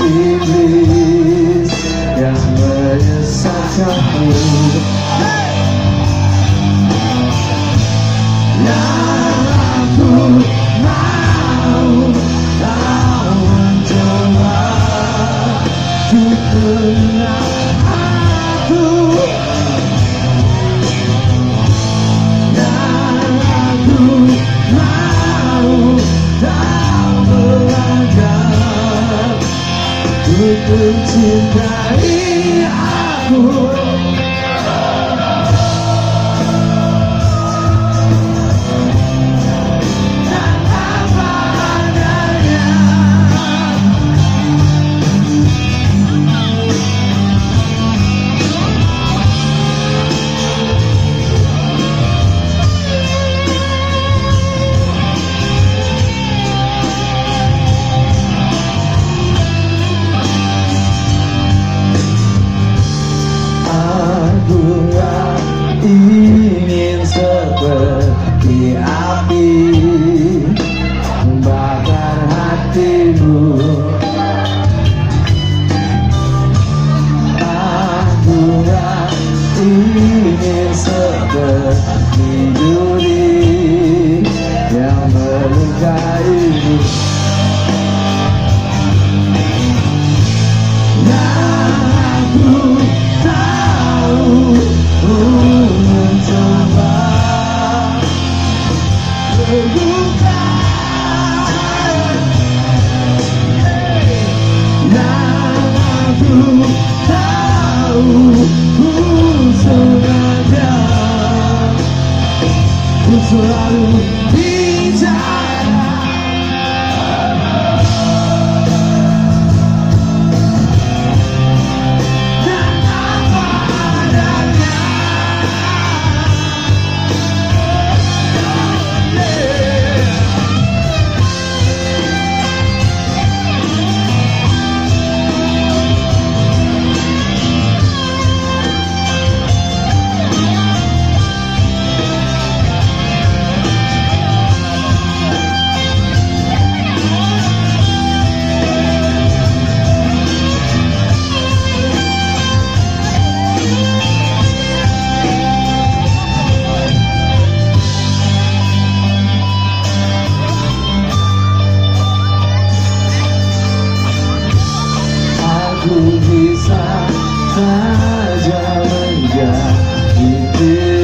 إبليس يخبأ السحر لا أعبد معه دعوة جواب تكلنا عدو لا أعبد mencintai aku hati yang berluka bisa saja menjadi